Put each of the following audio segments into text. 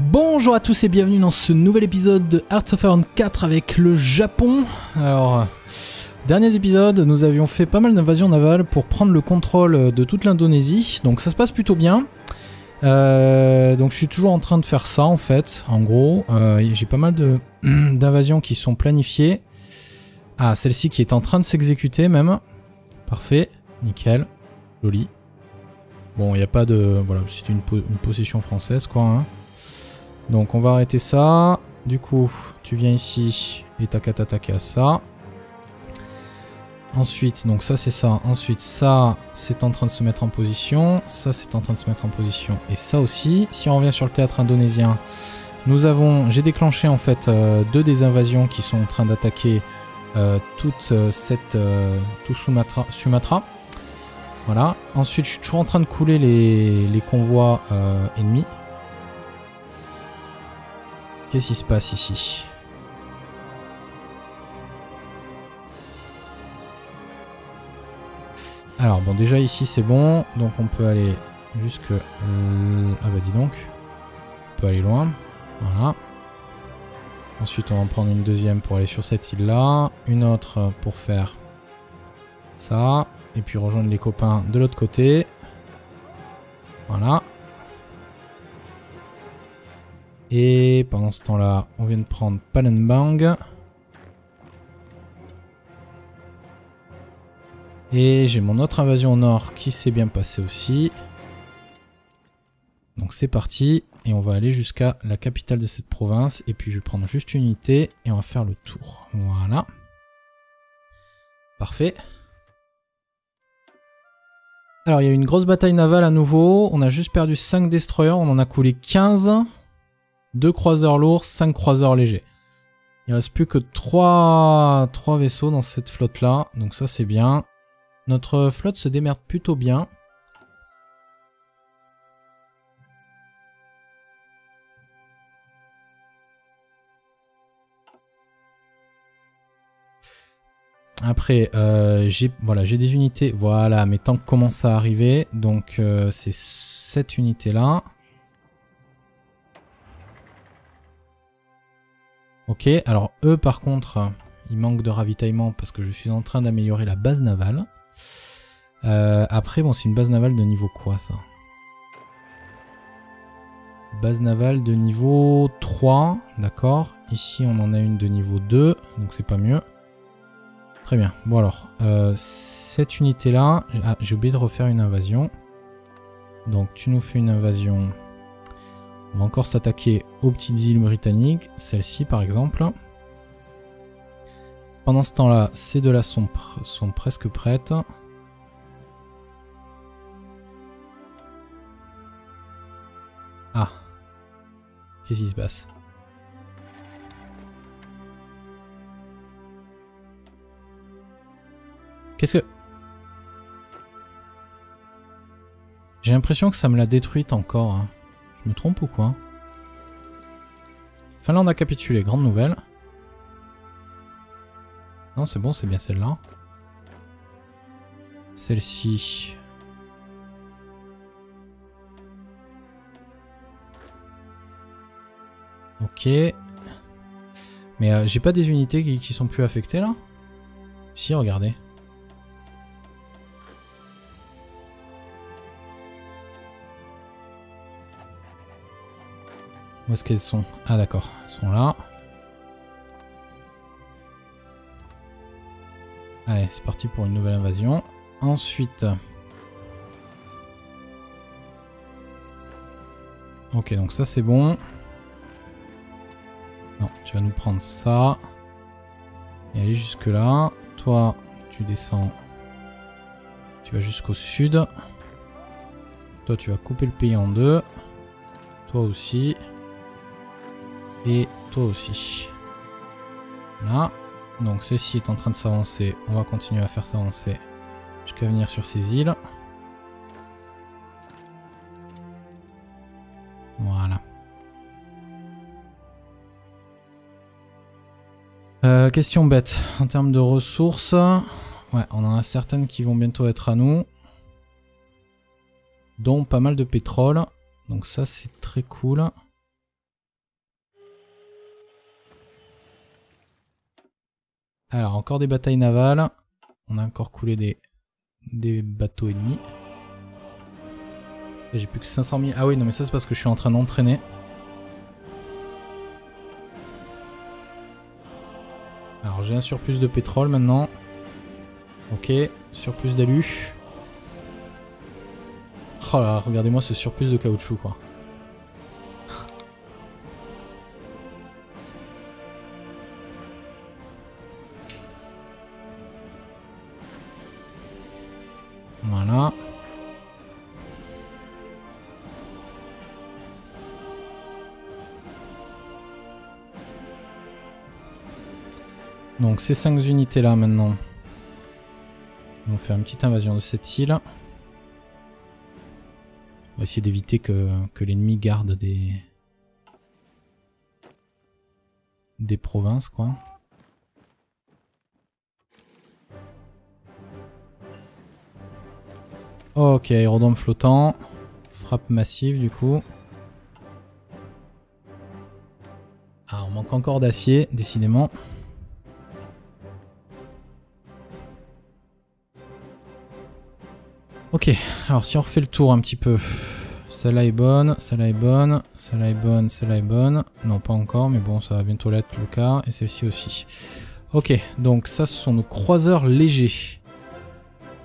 Bonjour à tous et bienvenue dans ce nouvel épisode de Hearts of Iron 4 avec le Japon. Alors, derniers épisodes, nous avions fait pas mal d'invasions navales pour prendre le contrôle de toute l'Indonésie, donc ça se passe plutôt bien. Euh, donc je suis toujours en train de faire ça en fait, en gros. Euh, J'ai pas mal d'invasions qui sont planifiées. Ah, celle-ci qui est en train de s'exécuter même. Parfait, nickel, joli. Bon, il n'y a pas de... Voilà, c'est une, une, possession française quoi. Hein. Donc on va arrêter ça. Du coup, tu viens ici et t'as qu'à t'attaquer à ça. Ensuite, donc ça c'est ça. Ensuite, ça c'est en train de se mettre en position. Ça c'est en train de se mettre en position. Et ça aussi. Si on revient sur le théâtre indonésien, nous avons... J'ai déclenché en fait euh, deux des invasions qui sont en train d'attaquer euh, toute euh, tout Sumatra. Voilà. Ensuite, je suis toujours en train de couler les, les convois ennemis. Qu'est-ce qui se passe ici Alors bon déjà ici c'est bon, donc on peut aller jusque... Euh, ah bah dis donc, on peut aller loin, voilà. Ensuite on va en prendre une deuxième pour aller sur cette île là, une autre pour faire ça, et puis rejoindre les copains de l'autre côté. Voilà. Et pendant ce temps-là, on vient de prendre Palembang. Et j'ai mon autre invasion au nord qui s'est bien passée aussi. Donc c'est parti. Et on va aller jusqu'à la capitale de cette province. Et puis je vais prendre juste une unité et on va faire le tour. Voilà. Parfait. Alors il y a eu une grosse bataille navale à nouveau. On a juste perdu 5 destroyers. On en a coulé 15. 2 croiseurs lourds, 5 croiseurs légers. Il reste plus que 3, 3 vaisseaux dans cette flotte là. Donc ça c'est bien. Notre flotte se démerde plutôt bien. Après, euh, j'ai voilà, des unités. Voilà, mes tanks commencent à arriver. Donc, euh, c'est cette unité-là. Ok, alors eux, par contre, ils manquent de ravitaillement parce que je suis en train d'améliorer la base navale. Euh, après, bon, c'est une base navale de niveau quoi, ça? Base navale de niveau 3, d'accord. Ici, on en a une de niveau 2, donc c'est pas mieux. Très bien. Bon alors, euh, cette unité-là, ah, j'ai oublié de refaire une invasion. Donc tu nous fais une invasion. On va encore s'attaquer aux petites îles britanniques, celle-ci par exemple. Pendant ce temps-là, ces deux-là sont, presque prêtes. Ah. Qu'est-ce qui se passe? Qu'est-ce que... J'ai l'impression que ça me l'a détruite encore. Hein. Trompe ou quoi Finlande a capitulé, grande nouvelle. Non, c'est bon, c'est bien celle-là. Celle-ci. Ok. Mais euh, j'ai pas des unités qui, qui, sont plus affectées là? Si, regardez. Où est-ce qu'elles sont? Ah d'accord, elles sont là. Allez, c'est parti pour une nouvelle invasion. Ensuite... Ok, donc ça c'est bon. Non, tu vas nous prendre ça. Et aller jusque là. Toi, tu descends. Tu vas jusqu'au sud. Toi, tu vas couper le pays en deux. Toi aussi. Et toi aussi. Là. Donc celle-ci est en train de s'avancer. On va continuer à faire s'avancer jusqu'à venir sur ces îles. Voilà. Euh, question bête. En termes de ressources, ouais, on en a certaines qui vont bientôt être à nous. Dont pas mal de pétrole. Donc ça, c'est très cool. Alors, encore des batailles navales. On a encore coulé des, des bateaux ennemis. J'ai plus que 500 000. Ah oui, non, mais ça c'est parce que je suis en train d'entraîner. Alors, j'ai un surplus de pétrole maintenant. Ok, surplus d'alu. Oh là, regardez-moi ce surplus de caoutchouc, quoi. Donc ces 5 unités là maintenant. On va faire une petite invasion de cette île. On va essayer d'éviter que, que l'ennemi garde des... des provinces quoi. Ok, aérodrome flottant. Frappe massive du coup. Ah, on manque encore d'acier, décidément. Alors si on refait le tour un petit peu. Celle-là est bonne, celle-là est bonne, celle-là est bonne, celle-là est bonne. Non, pas encore, mais bon, ça va bientôt l'être le cas. Et celle-ci aussi. Ok, donc ça, ce sont nos croiseurs légers.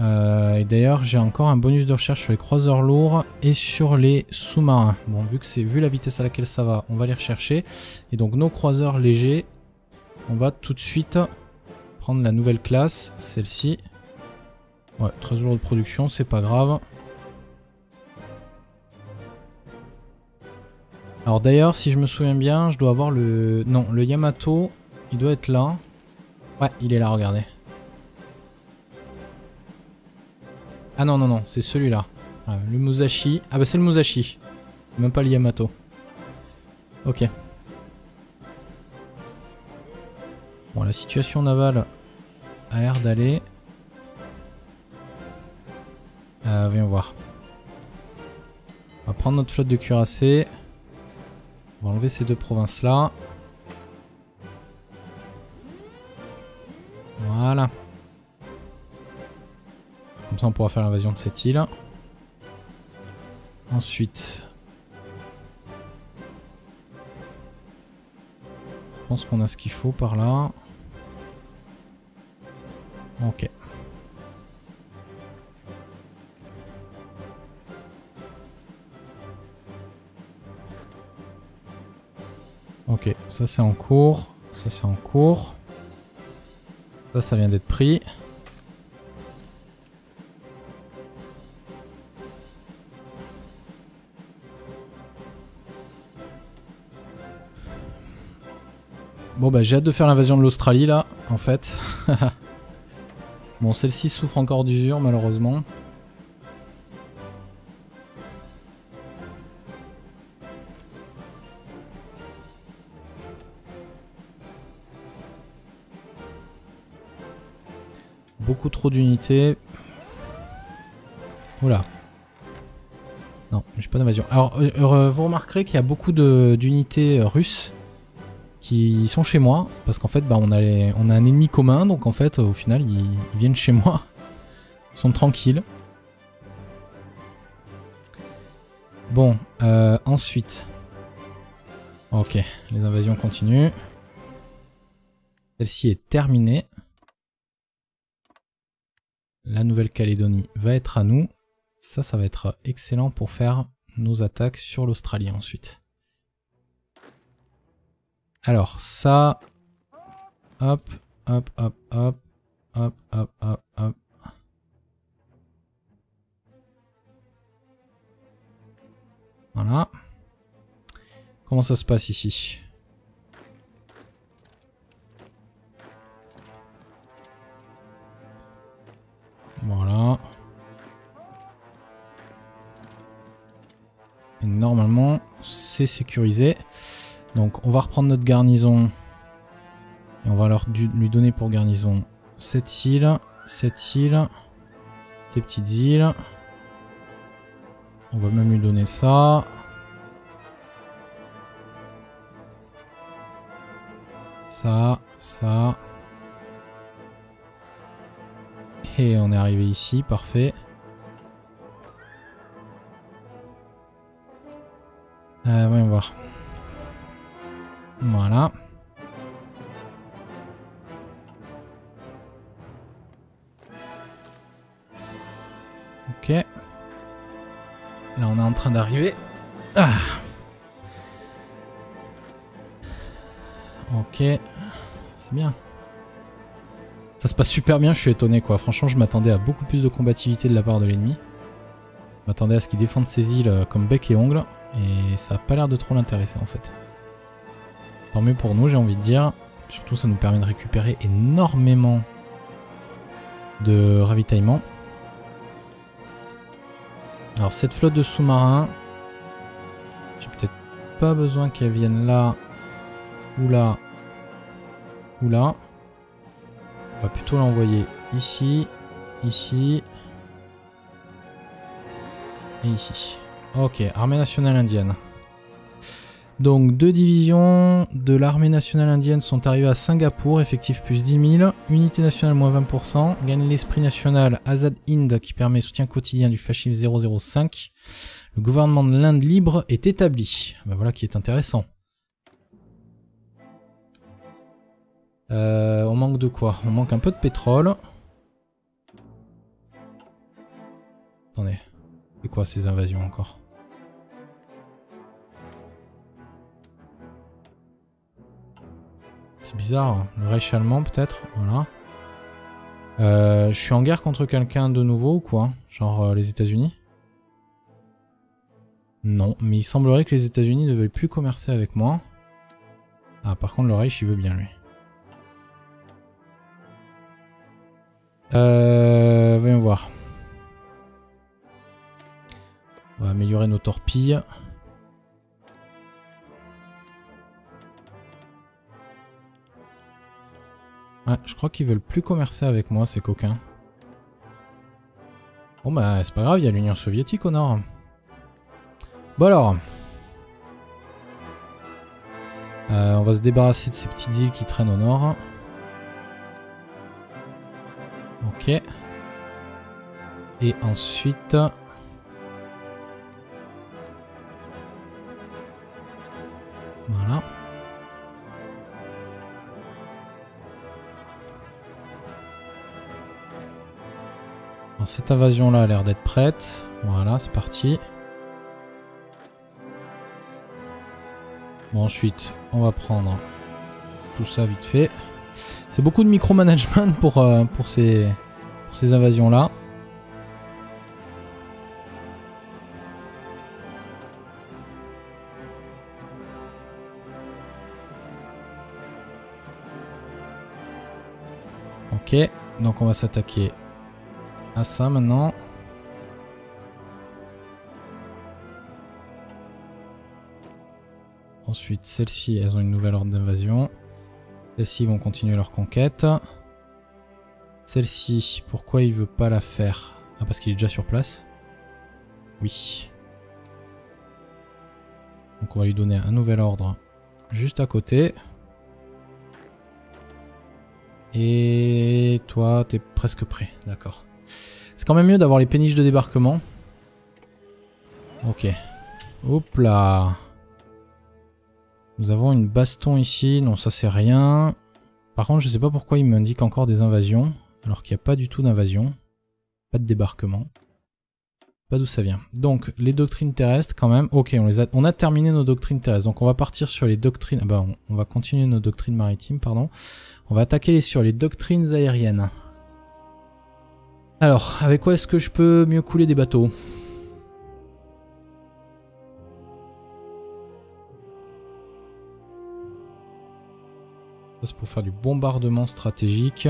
Euh, et d'ailleurs, j'ai encore un bonus de recherche sur les croiseurs lourds et sur les sous-marins. Bon, vu que c'est vu la vitesse à laquelle ça va, on va les rechercher. Et donc nos croiseurs légers, on va tout de suite prendre la nouvelle classe, celle-ci. Ouais, 13 jours de production, c'est pas grave. Alors d'ailleurs, si je me souviens bien, je dois avoir le... Non, le Yamato, il doit être là. Ouais, il est là, regardez. Ah non, non, non, c'est celui-là. le Musashi. Ah bah c'est le Musashi. Même pas le Yamato. Ok. Bon, la situation navale a l'air d'aller. Euh, viens voir. On va prendre notre flotte de cuirassés. On va enlever ces deux provinces-là. Voilà. Comme ça on pourra faire l'invasion de cette île. Ensuite... Je pense qu'on a ce qu'il faut par là. Ok. Ok, ça c'est en cours. Ça c'est en cours. Ça, ça vient d'être pris. Bon bah j'ai hâte de faire l'invasion de l'Australie là, en fait. bon celle-ci souffre encore d'usure malheureusement. Trop d'unités. Oula. Non, j'ai pas d'invasion. Alors, euh, euh, vous remarquerez qu'il y a beaucoup d'unités euh, russes qui sont chez moi. Parce qu'en fait, bah, on, a on a un ennemi commun. Donc en fait, au final, ils, viennent chez moi. Ils sont tranquilles. Bon, ensuite. Ok, les invasions continuent. Celle-ci est terminée. La Nouvelle-Calédonie va être à nous. Ça, ça va être excellent pour faire nos attaques sur l'Australie ensuite. Alors, ça... Hop, hop, hop, hop, hop, hop, hop, hop. Voilà. Comment ça se passe ici? Sécurisé. Donc on va reprendre notre garnison. Et on va leur lui donner pour garnison cette île, cette île, ces petites îles. On va même lui donner ça. Ça, ça. Et on est arrivé ici, parfait. Ah. Ok. C'est bien. Ça se passe super bien, je suis étonné quoi. Franchement, je m'attendais à beaucoup plus de combativité de la part de l'ennemi. Je m'attendais à ce qu'il défende ses îles euh, comme bec et ongle. Et ça a pas l'air de trop l'intéresser en fait. Tant mieux pour nous, j'ai envie de dire. Surtout, ça nous permet de récupérer énormément de ravitaillement. Alors, cette flotte de sous-marins, pas besoin qu'elle vienne là, ou là, ou là. On va plutôt l'envoyer ici, ici, et ici. Ok, armée nationale indienne. Donc deux divisions de l'armée nationale indienne sont arrivées à Singapour, effectif plus 10 000, unité nationale moins 20%, gagne l'esprit national Azad Hind qui permet soutien quotidien du fascisme 005. Le gouvernement de l'Inde libre est établi. Ben voilà qui est intéressant. Euh, on manque de quoi? On manque un peu de pétrole. Attendez, c'est quoi ces invasions encore? Bizarre. Le Reich allemand peut-être. Voilà. Euh, je suis en guerre contre quelqu'un de nouveau ou quoi Genre euh, les États-Unis? Non, mais il semblerait que les États-Unis ne veuillent plus commercer avec moi. Ah, par contre, le Reich, il veut bien lui. Euh, voyons voir. On va améliorer nos torpilles. Je crois qu'ils veulent plus commercer avec moi, ces coquins. Bon bah, c'est pas grave, il y a l'Union soviétique au nord. Bon alors. Euh, on va se débarrasser de ces petites îles qui traînent au nord. Ok. Et ensuite... cette invasion là a l'air d'être prête. Voilà, c'est parti. Bon, ensuite, on va prendre tout ça vite fait. C'est beaucoup de micromanagement pour, euh, pour ces, pour ces invasions là. Ok, donc on va s'attaquer à ça maintenant. Ensuite, celles-ci, elles ont une nouvelle ordre d'invasion. Celles-ci vont continuer leur conquête. Celle-ci, pourquoi il veut pas la faire? Ah, parce qu'il est déjà sur place? Oui. Donc on va lui donner un nouvel ordre juste à côté. Et toi, t'es presque prêt, d'accord. C'est quand même mieux d'avoir les péniches de débarquement. Ok. Hop là. Nous avons une baston ici. Non, ça c'est rien. Par contre, je sais pas pourquoi il m'indique encore des invasions. Alors qu'il n'y a pas du tout d'invasion. Pas de débarquement. Pas d'où ça vient. Donc, les doctrines terrestres quand même. Ok, on, les a, on a terminé nos doctrines terrestres. Donc on va partir sur les doctrines... Ah bah, on, va continuer nos doctrines maritimes, pardon. On va attaquer sur les doctrines aériennes. Alors, avec quoi est-ce que je peux mieux couler des bateaux? Ça c'est pour faire du bombardement stratégique.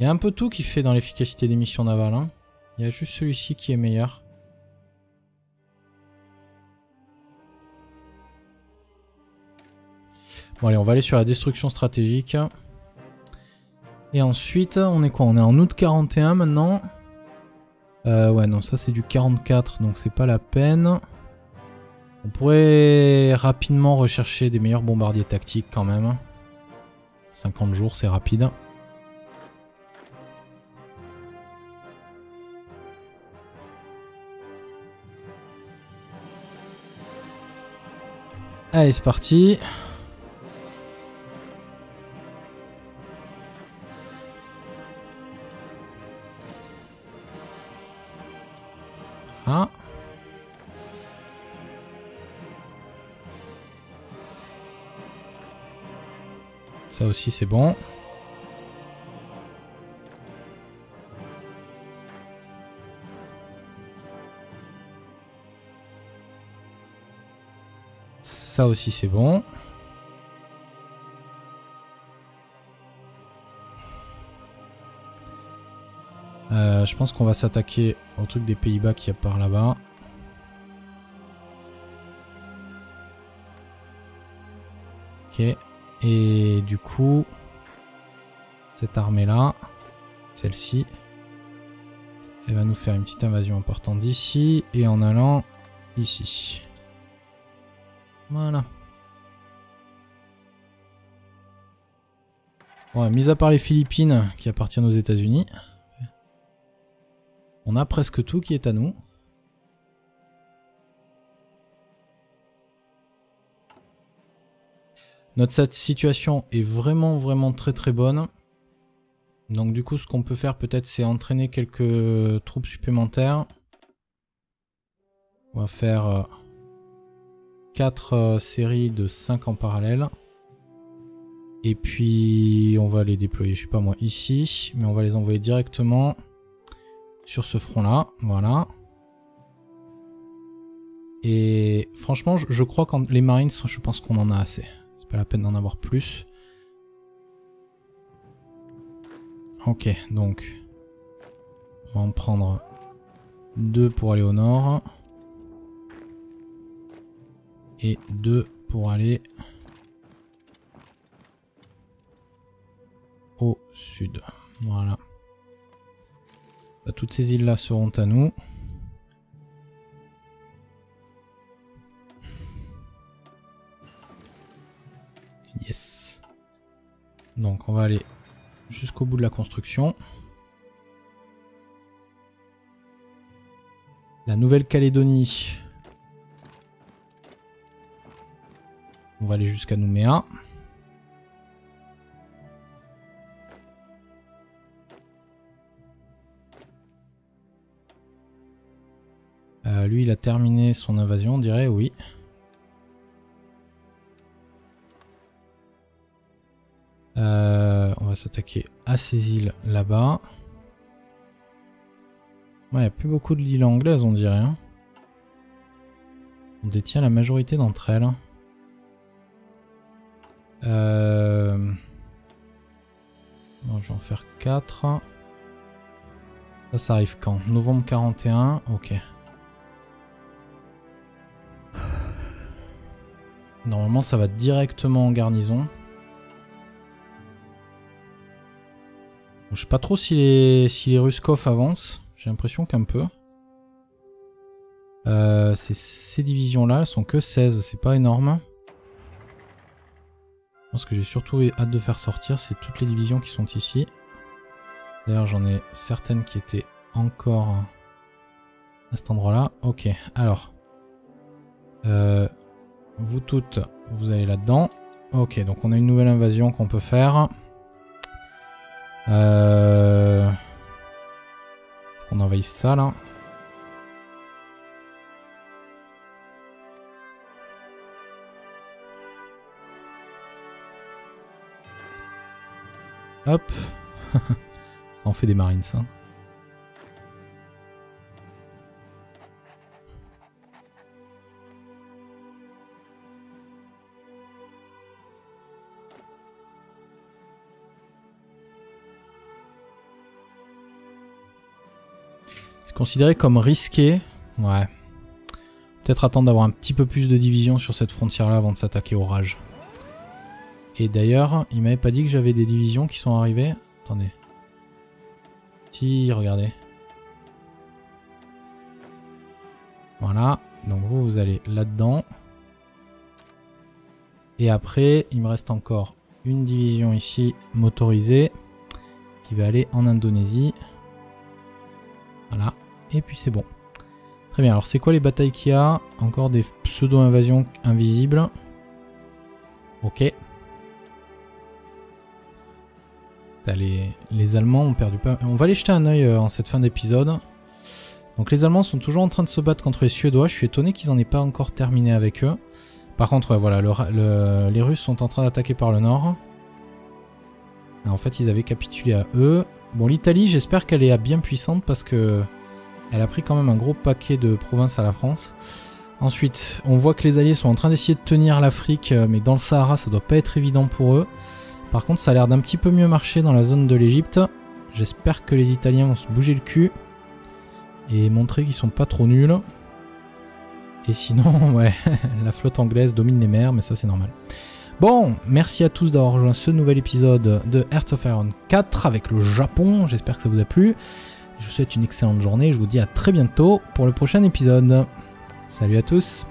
Il y a un peu tout qui fait dans l'efficacité des missions navales. Hein. Il y a juste celui-ci qui est meilleur. Bon allez, on va aller sur la destruction stratégique. Et ensuite, on est quoi? On est en août 41 maintenant. Euh, ouais, non, ça c'est du 44, donc c'est pas la peine. On pourrait rapidement rechercher des meilleurs bombardiers tactiques quand même. 50 jours, c'est rapide. Allez, c'est parti. Ah. Ça aussi c'est bon. Ça aussi c'est bon. Euh, je pense qu'on va s'attaquer au truc des Pays-Bas qui a par là-bas. Ok. Et du coup, cette armée-là, celle-ci, elle va nous faire une petite invasion importante d'ici et en allant ici. Voilà. Bon, mis à part les Philippines qui appartiennent aux États-Unis, on a presque tout qui est à nous. Notre situation est vraiment vraiment très très bonne. Donc du coup ce qu'on peut faire peut-être c'est entraîner quelques troupes supplémentaires. On va faire 4 euh, séries de 5 en parallèle. Et puis on va les déployer, je sais pas moi, ici. Mais on va les envoyer directement sur ce front-là. Voilà. Et franchement, je, crois que les Marines, je pense qu'on en a assez. C'est pas la peine d'en avoir plus. Ok, donc on va en prendre deux pour aller au nord. Et deux pour aller au sud. Voilà. Bah, toutes ces îles-là seront à nous. Yes. Donc on va aller jusqu'au bout de la construction. La Nouvelle-Calédonie. On va aller jusqu'à Nouméa. Euh, lui, il a terminé son invasion, on dirait, oui. Euh, on va s'attaquer à ces îles là-bas. Il n'y a plus beaucoup de l'île anglaise, on dirait. Hein. On détient la majorité d'entre elles. Euh... je vais en faire 4. Ça, ça arrive quand? Novembre 41, ok. Normalement, ça va directement en garnison. je sais pas trop si les, si Ruskov avancent. J'ai l'impression qu'un peu. Euh, ces divisions-là, elles sont que 16. C'est pas énorme. Ce que j'ai surtout hâte de faire sortir, c'est toutes les divisions qui sont ici. D'ailleurs, j'en ai certaines qui étaient encore à cet endroit-là. Ok, alors. Euh, vous toutes, vous allez là-dedans. Ok, donc on a une nouvelle invasion qu'on peut faire. Euh... Faut qu'on envahisse ça, là. Hop. ça en fait des marines, ça. Considéré comme risqué. Ouais. Peut-être attendre d'avoir un petit peu plus de division sur cette frontière-là avant de s'attaquer au rage. Et d'ailleurs, il m'avait pas dit que j'avais des divisions qui sont arrivées. Attendez. Si, regardez. Voilà. Donc vous, vous allez là-dedans. Et après, il me reste encore une division ici motorisée qui va aller en Indonésie. Voilà. Et puis c'est bon. Très bien. Alors c'est quoi les batailles qu'il y a? Encore des pseudo-invasions invisibles. Ok. Les, les, Allemands ont perdu pas... On va aller jeter un oeil euh, en cette fin d'épisode. Donc les Allemands sont toujours en train de se battre contre les Suédois. Je suis étonné qu'ils n'en aient pas encore terminé avec eux. Par contre, voilà, les Russes sont en train d'attaquer par le nord. en fait, ils avaient capitulé à eux. Bon, l'Italie, j'espère qu'elle est bien puissante parce que elle a pris quand même un gros paquet de provinces à la France. Ensuite, on voit que les Alliés sont en train d'essayer de tenir l'Afrique, euh, mais dans le Sahara, ça doit pas être évident pour eux. Par contre, ça a l'air d'un petit peu mieux marcher dans la zone de l'Egypte. J'espère que les Italiens vont se bouger le cul et montrer qu'ils sont pas trop nuls. Et sinon, ouais, la flotte anglaise domine les mers, mais ça c'est normal. Bon, merci à tous d'avoir rejoint ce nouvel épisode de Hearts of Iron 4 avec le Japon. J'espère que ça vous a plu. Je vous souhaite une excellente journée. Je vous dis à très bientôt pour le prochain épisode. Salut à tous